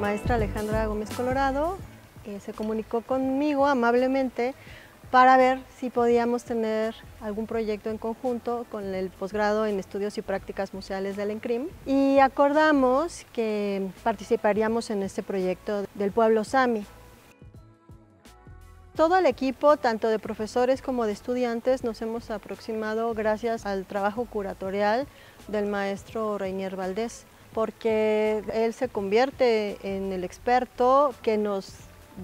maestra Alejandra Gómez Colorado se comunicó conmigo amablemente para ver si podíamos tener algún proyecto en conjunto con el posgrado en estudios y prácticas museales del ENCRIM y acordamos que participaríamos en este proyecto del pueblo Sami. Todo el equipo, tanto de profesores como de estudiantes, nos hemos aproximado gracias al trabajo curatorial del maestro Reinier Valdés, porque él se convierte en el experto que nos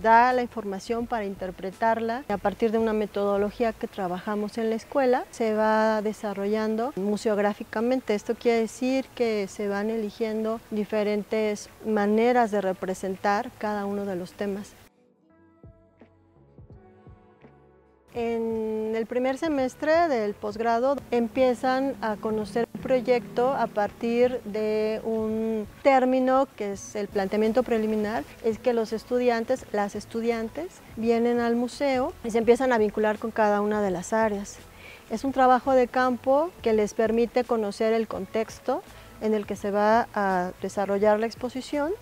da la información para interpretarla. A partir de una metodología que trabajamos en la escuela, se va desarrollando museográficamente. Esto quiere decir que se van eligiendo diferentes maneras de representar cada uno de los temas. En el primer semestre del posgrado empiezan a conocer proyecto a partir de un término que es el planteamiento preliminar, es que los estudiantes, las estudiantes, vienen al museo y se empiezan a vincular con cada una de las áreas. Es un trabajo de campo que les permite conocer el contexto en el que se va a desarrollar la exposición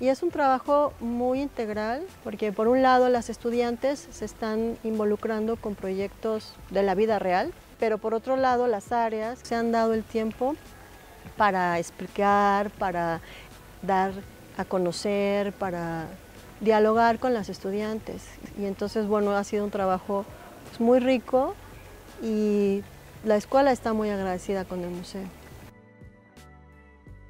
y es un trabajo muy integral porque por un lado las estudiantes se están involucrando con proyectos de la vida real, pero por otro lado las áreas se han dado el tiempo para explicar, para dar a conocer, para dialogar con las estudiantes. Y entonces, bueno, ha sido un trabajo pues, muy rico y la escuela está muy agradecida con el museo.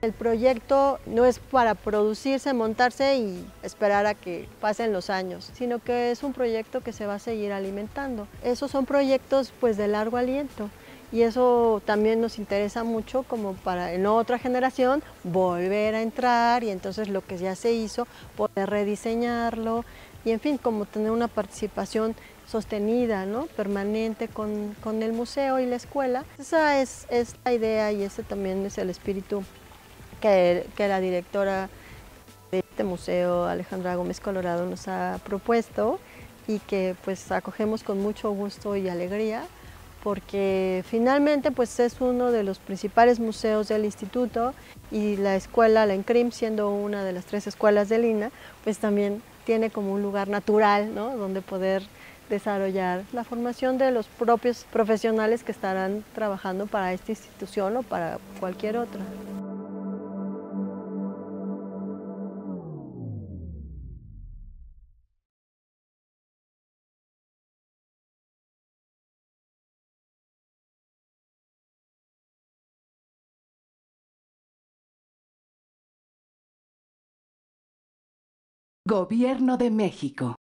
El proyecto no es para producirse, montarse y esperar a que pasen los años, sino que es un proyecto que se va a seguir alimentando. Esos son proyectos pues de largo aliento y eso también nos interesa mucho como para en otra generación volver a entrar y entonces lo que ya se hizo poder rediseñarlo y en fin como tener una participación sostenida, ¿no? permanente con, con, el museo y la escuela. Esa es, es la idea y ese también es el espíritu que, la directora de este museo, Alejandra Gómez Colorado, nos ha propuesto y que pues acogemos con mucho gusto y alegría porque finalmente pues es uno de los principales museos del instituto y la escuela, la ENCRIM, siendo una de las tres escuelas de Lina, pues también tiene como un lugar natural ¿no? donde poder desarrollar la formación de los propios profesionales que estarán trabajando para esta institución o para cualquier otra. Gobierno de México.